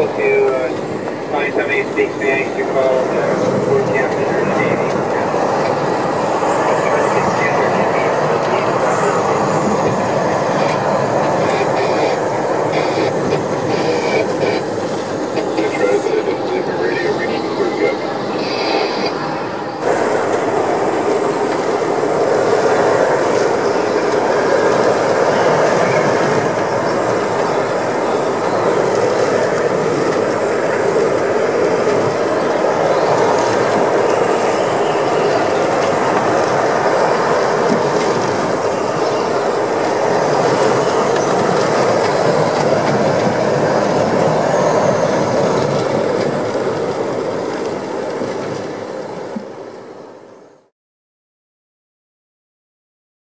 able to uh, find somebody who speaks Spanish to call